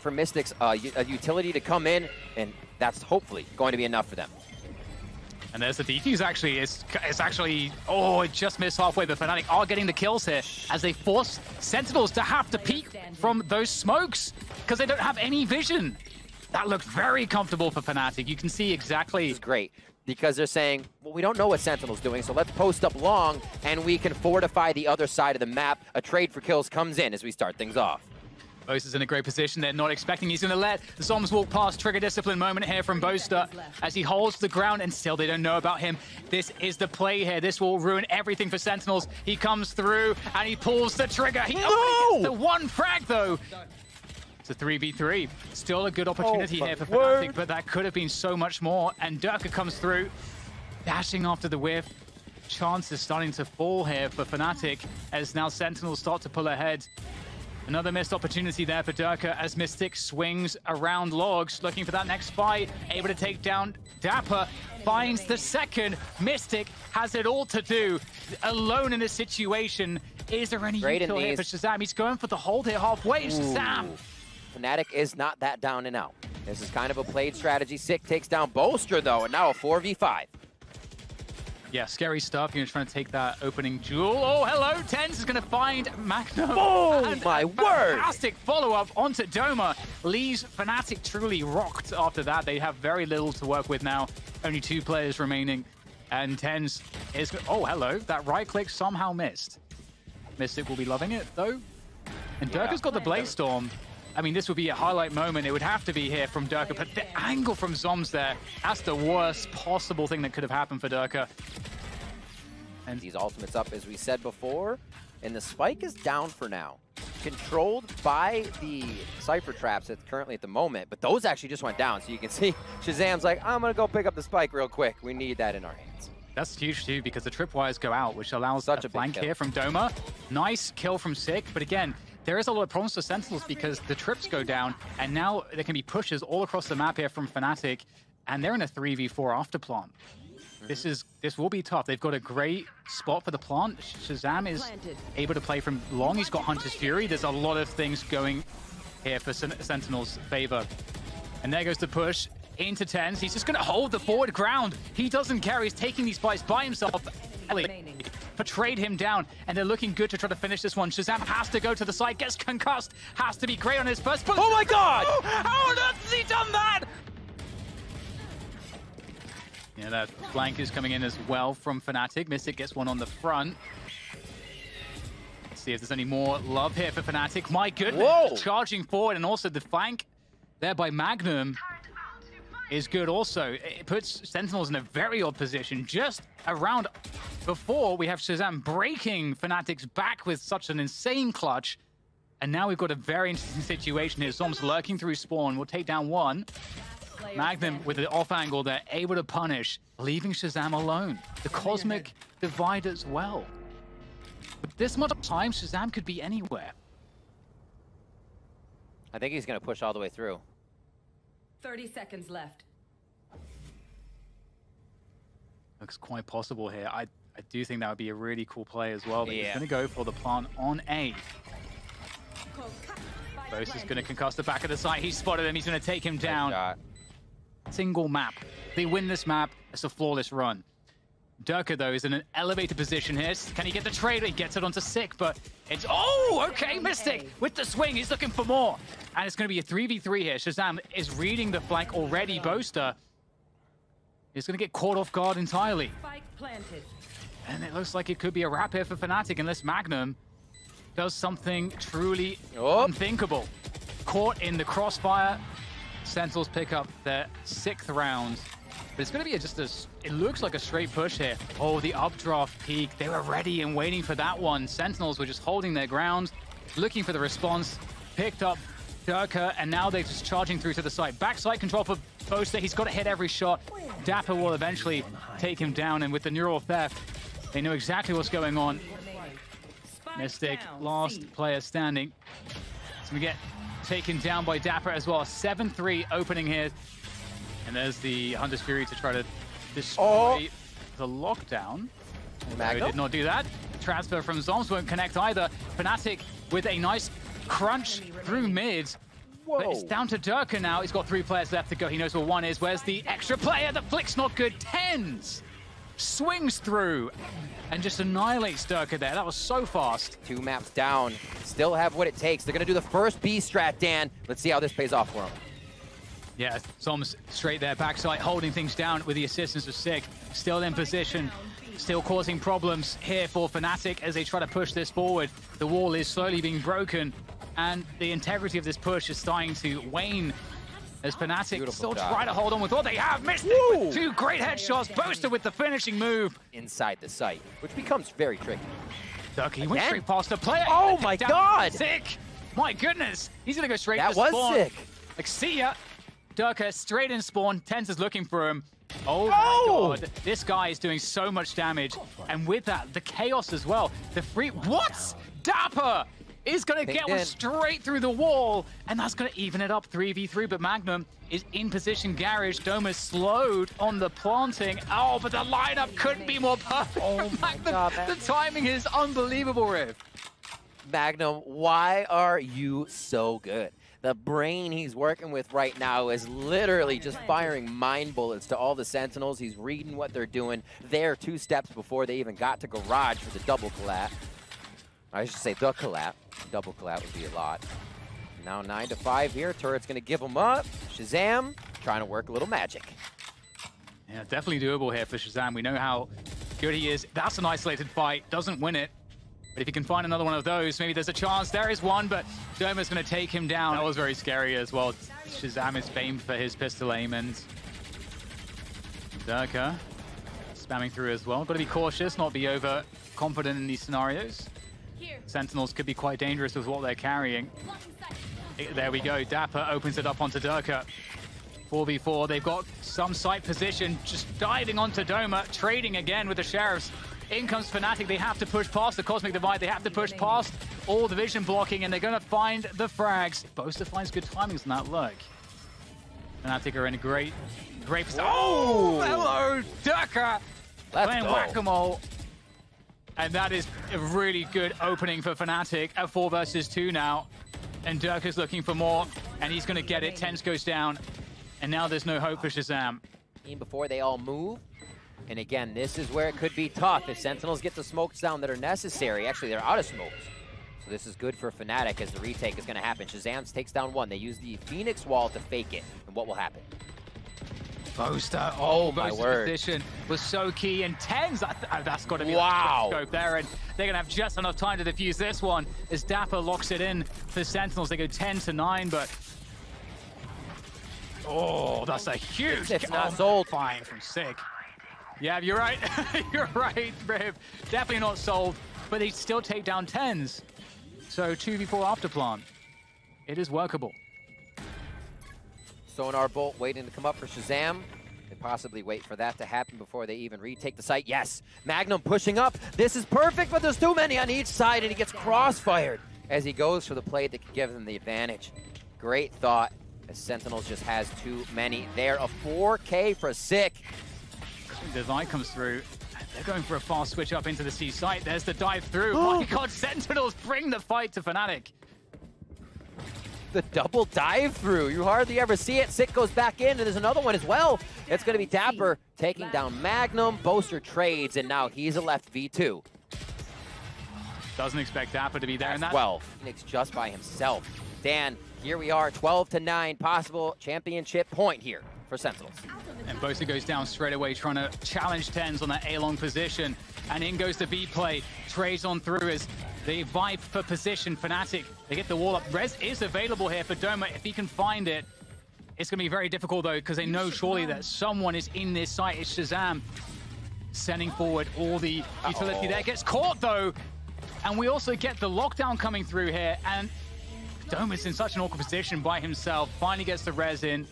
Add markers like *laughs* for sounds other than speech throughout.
for Mystics uh, a utility to come in, and that's hopefully going to be enough for them. And there's the defuse actually. It's, it's actually, oh, it just missed halfway, but Fnatic are getting the kills here as they force Sentinels to have to peek from those smokes because they don't have any vision. That looked very comfortable for Fnatic. You can see exactly. It's great because they're saying, well, we don't know what Sentinel's doing, so let's post up long and we can fortify the other side of the map. A trade for kills comes in as we start things off. Bose is in a great position. They're not expecting he's going to let the Zombs walk past. Trigger discipline moment here from Boaster as he holds the ground, and still they don't know about him. This is the play here. This will ruin everything for Sentinels. He comes through, and he pulls the trigger. He no! the one frag, though. It's a 3v3. Still a good opportunity oh, here for Fnatic, word. but that could have been so much more. And Derke comes through, dashing after the whiff. Chance is starting to fall here for Fnatic as now Sentinels start to pull ahead. Another missed opportunity there for Derke as Mistic swings around Logs, looking for that next fight, able to take down Dapper, finds the second. Mistic has it all to do, alone in this situation. Is there any Great util here for Shazam? He's going for the hold here halfway, Ooh. Shazam! Fnatic is not that down and out. This is kind of a played strategy. Sick takes down Boaster, though, and now a 4v5. Yeah, scary stuff. You're trying to take that opening jewel. Oh, hello! TenZ is going to find Magnum. Oh, and my word! Fantastic follow-up onto Doma. Leaves Fnatic truly rocked after that. They have very little to work with now. Only two players remaining. And TenZ is... Oh, hello. That right click somehow missed. Mistic will be loving it, though. And Dirk has got the Blade Storm. I mean, this would be a highlight moment. It would have to be here from Derke, but the angle from Zombs there, that's the worst possible thing that could have happened for Derke. And these ultimates up, as we said before, and the spike is down for now. Controlled by the Cypher traps at currently at the moment, but those actually just went down. So you can see *laughs* Shazam's like, I'm going to go pick up the spike real quick. We need that in our hands. That's huge too because the tripwires go out, which allows Such a, a flank here from Doma. Nice kill from Sick, but again, there is a lot of problems for Sentinels because the trips go down, and now there can be pushes all across the map here from Fnatic, and they're in a 3v4 after plant. This is this will be tough. They've got a great spot for the plant. Shazam is able to play from long. He's got Hunter's Fury. There's a lot of things going here for Sentinel's favor. And there goes the push into TenZ. He's just going to hold the forward ground. He doesn't care. He's taking these fights by himself. Portrayed him down, and they're looking good to try to finish this one. Shazam has to go to the side, gets concussed, has to be great on his first push. Oh my god! Oh, how on earth has he done that? Yeah, that flank is coming in as well from Fnatic. Mistic gets one on the front. Let's see if there's any more love here for Fnatic. My goodness, Whoa. charging forward, and also the flank there by Magnum is good also. It puts Sentinels in a very odd position. Just around before, we have Shazam breaking Fnatic's back with such an insane clutch. And now we've got a very interesting situation here. Zombs lurking through spawn. We'll take down one. Magnum with the off angle, they're able to punish, leaving Shazam alone. The Cosmic Divide as well. But this much time, Shazam could be anywhere. I think he's going to push all the way through. 30 seconds left. Looks quite possible here. I, I do think that would be a really cool play as well. But yeah. he's going to go for the plant on A. Bose is going to concuss the back of the site. He's spotted him. He's going to take him down. Single map. They win this map. It's a flawless run. Derke, though, is in an elevated position here. Can he get the trade? He gets it onto Sick, but it's... Oh, okay, Mistic with the swing. He's looking for more. And it's going to be a 3v3 here. Shazam is reading the flank already. Boaster is going to get caught off guard entirely. And it looks like it could be a wrap here for Fnatic unless Magnum does something truly oh. unthinkable. Caught in the crossfire. Sentinels pick up their sixth round. But it's going to be a just a, it looks like a straight push here. Oh, the updraft peek. They were ready and waiting for that one. Sentinels were just holding their ground, looking for the response. Picked up Derke, and now they're just charging through to the side. Backside control for Boaster. He's got to hit every shot. Dapper will eventually take him down, and with the neural theft, they know exactly what's going on. Mistic, last player standing. So we get taken down by Dapper as well. 7-3 opening here. And there's the Hunter's Fury to try to destroy oh. the lockdown. Although he did not do that. Transfer from Zombs won't connect either. Fnatic with a nice crunch through mid. Whoa. But it's down to Derke now. He's got three players left to go. He knows where one is. Where's the extra player? The flick's not good. TenZ swings through and just annihilates Derke there. That was so fast. Two maps down. Still have what it takes. They're going to do the first B strat, Dan. Let's see how this pays off for them. Yeah, Zombs straight there, backside, holding things down with the assistance of Sick. Still in position, still causing problems here for Fnatic as they try to push this forward. The wall is slowly being broken, and the integrity of this push is starting to wane as Fnatic Beautiful still job. try to hold on with what they have. Missed it with two great headshots. Boaster with the finishing move. Inside the site, which becomes very tricky. Ducky went straight past the player. Oh my God! Sick! My goodness! He's gonna go straight That to was spawn. sick. Like, see ya! Derke straight in spawn. TenZ is looking for him. Oh Oh! my god. This guy is doing so much damage. And with that, the chaos as well. The free. What? Dapper is gonna get one straight through the wall. And that's gonna even it up 3v3. But Magnum is in position. Garage. Doma's slowed on the planting. Oh, but the lineup couldn't be more perfect. Oh *laughs* Magnum. God. The timing is unbelievable, Riv. Magnum, why are you so good? The brain he's working with right now is literally just firing mind bullets to all the Sentinels. He's reading what they're doing. They're two steps before they even got to Garage for the double collab. I should say the collab. Double collab would be a lot. Now 9 to 5 here. Turret's going to give him up. Shazam trying to work a little magic. Yeah, definitely doable here for Shazam. We know how good he is. That's an isolated fight. Doesn't win it. But if he can find another one of those, maybe there's a chance. There is one, but Doma's going to take him down. That was very scary as well. Shazam is famed for his pistol aim, and Derke spamming through as well. Got to be cautious, not be over confident in these scenarios. Sentinels could be quite dangerous with what they're carrying. There we go. Dapper opens it up onto Derke. 4v4, they've got some site position, just diving onto Doma, trading again with the Sheriffs. In comes Fnatic, they have to push past the Cosmic Divide, they have to push past all the vision blocking, and they're gonna find the frags. Boaster finds good timings on that look. Fnatic are in a great, great position. Oh, hello, Derke! Let's Playing whack-a-mole. And that is a really good opening for Fnatic at 4 versus 2 now. And Dirk is looking for more, and he's going to get it. TenZ goes down, and now there's no hope for Shazam. before they all move. And again, this is where it could be tough if Sentinels get the smokes down that are necessary. Actually, they're out of smokes. So this is good for Fnatic as the retake is going to happen. Shazam takes down one. They use the Phoenix wall to fake it. And what will happen? Boaster, Oh, oh, my word. position was so key. And TenZ, that, uh, that's got to be Wow. the scope there. And they're going to have just enough time to defuse this one as Dapper locks it in for Sentinels. They go 10 to 9, but... Oh, that's a huge... It's not oh, sold. Fine from Sig. Yeah, you're right. *laughs* you're right, Riv. Definitely not sold, but they still take down TenZ. So 2v4 after plant. It is workable. Sonar Bolt waiting to come up for Shazam. They possibly wait for that to happen before they even retake the site. Yes, Magnum pushing up. This is perfect, but there's too many on each side, and he gets crossfired as he goes for the play that could give them the advantage. Great thought, as Sentinels just has too many there. A 4K for Sick. Divide comes through. They're going for a fast switch up into the C site. There's the dive through. Oh. My god, Sentinels bring the fight to Fnatic. The double dive through. You hardly ever see it. Sick goes back in, and there's another one as well. It's going to be Dapper taking down Magnum. Boaster trades, and now he's a left V2. Doesn't expect Dapper to be there. That's 12. Phoenix just by himself. Dan, here we are, 12 to 9, possible championship point here for Sentinels. And Boaster goes down straight away, trying to challenge TenZ on that A-long position. And in goes the B play. Trades on through as they vibe for position. Fnatic, they get the wall up. Res is available here for Doma. If he can find it, it's going to be very difficult, though, because they know surely that someone is in this site. It's Shazam sending forward all the utility Uh-oh. there. Gets caught, though. And we also get the lockdown coming through here. And Doma's in such an awkward position by himself. Finally gets the res in.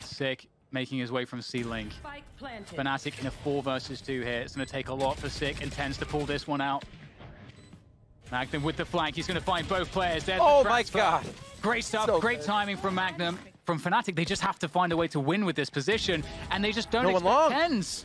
Sick, making his way from C-Link. Spike. Fnatic in a 4 versus 2 here. It's going to take a lot for Sick and TenZ to pull this one out. Magnum with the flank. He's going to find both players. There's the Oh my god. Great stuff. So Great good. timing from Magnum. From Fnatic, they just have to find a way to win with this position, and they just don't No one expect TenZ.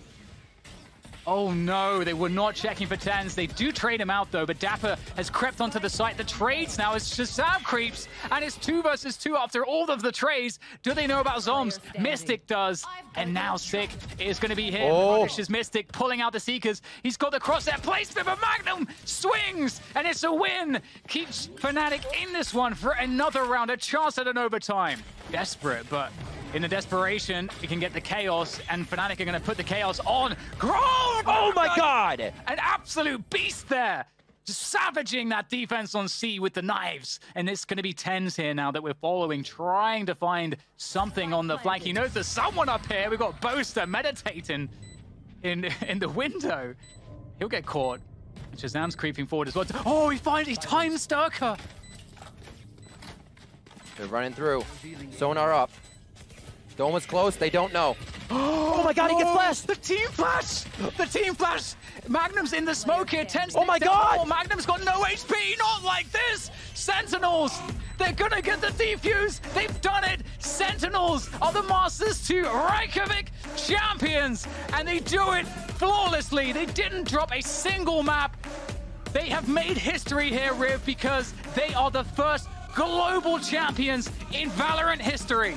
Oh no, they were not checking for TenZ. They do trade him out though, but Dapper has crept onto the site. The trades now as Shazam creeps, and it's two versus two after all of the trades. Do they know about Zombs? Mistic does, and now Sick is going to be him. Oh. Punishes Mistic, pulling out the Seekers. He's got the crosshair placement, but Magnum swings, and it's a win. Keeps Fnatic in this one for another round, a chance at an overtime. Desperate, but in the desperation, he can get the chaos, and Fnatic are going to put the chaos on. Grove! Oh my god! An absolute beast there! Just savaging that defense on C with the knives. And it's going to be TenZ here now that we're following, trying to find something on the flank. He knows there's someone up here. We've got Boaster meditating in, *laughs* in the window. He'll get caught. Shazam's creeping forward as well. Oh, he finds he times Sturker. They're running through. Sonar up. Dome was close. They don't know. *gasps* Oh my god, he gets oh! flashed! The team flash! The team flash! Magnum's in the smoke here. Ten Oh my down. God! Oh, Magnum's got no HP. Not like this! Sentinels! They're gonna get the defuse! They've done it! Sentinels are the Masters to Reykjavik champions! And they do it flawlessly. They didn't drop a single map. They have made history here, Riv, because they are the first global champions in Valorant history.